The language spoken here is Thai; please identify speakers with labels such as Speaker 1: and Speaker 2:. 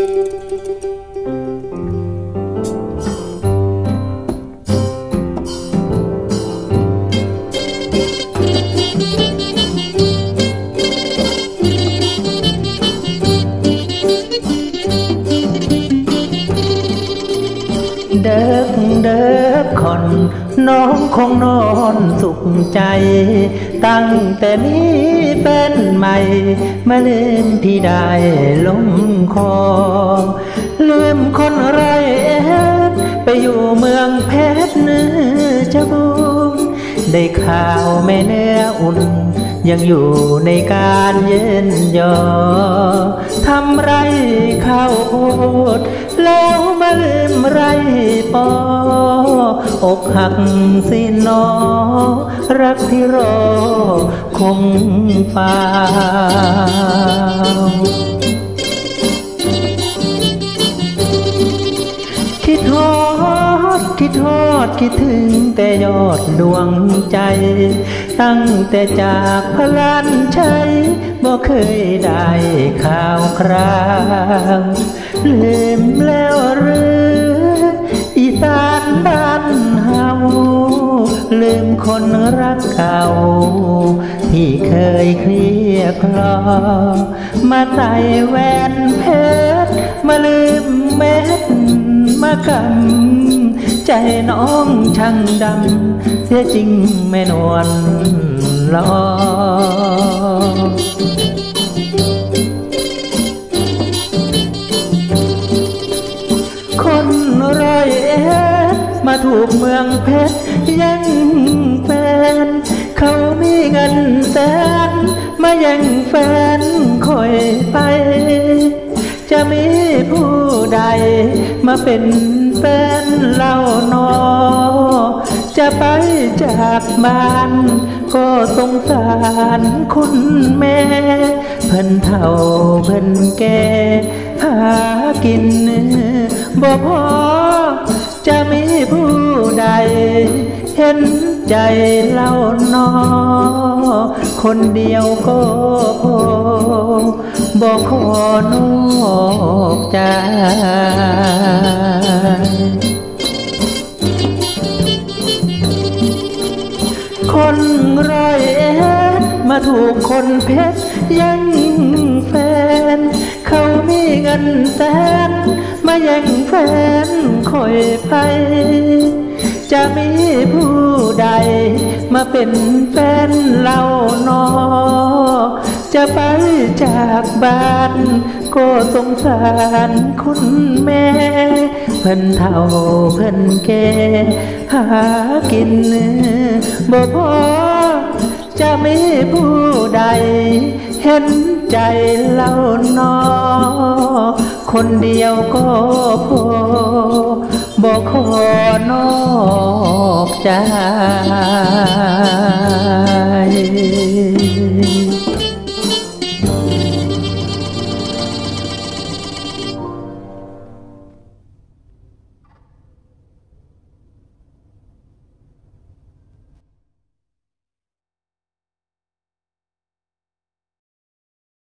Speaker 1: เดิกเดิกคอนน้องคงนอนสุขใจ ตั้งแต่นี้เป็นใหม่มาเล่นที่ได้ลงคอ ได้ข่าวแม่เนื้ออุ่น ยังอยู่ในการเย็นยอทำไรข้าวโพดแล้วมาลืมไรปอ อกหักสินอ รักที่รอคงเปล่า คิดถึงแต่ยอดดวงใจ ตั้งแต่จากพลันชัยบ่เคยได้ข่าวคราวลืมแล้วหรืออีสานบ้านเฮาลืมคนรักเก่า ที่เคยเคลียคลอ มาใส่แหวนเพชรมาลืมเม็ดมากำ ใจน้องช่างดำ เสียจริงแม่นวลลอคนร้อยเอ็ดมาถูกเมืองเพชรยังแฟน เขามีเงินแสน มายังแฟนคอยไป จะมีผู้ใดมาเป็น แฟนเล่านอ จะไปจากบ้าน ก็สงสารคุณแม่ เพิ่นเท่าเพิ่นแก่หากินบ่พอ จะมีผู้ใด เห็นใจเล่านอ คนเดียวก็พอบอกขอนอกใจ คนร้อยเอ็ดมาถูกคนเพชรยังแฟน เขามีเงินแสน มายังแฟนคอยไป จะมีผู้ใดมาเป็นแฟนเรานอ จะไปจากบ้าน ก็สงสารคุณแม่ เพิ่นเท่าเพิ่นแก่หากินบ่พอจะมีผู้ใด เห็นใจเล่านอ คนเดียวก็พอบอกขอนอกใจ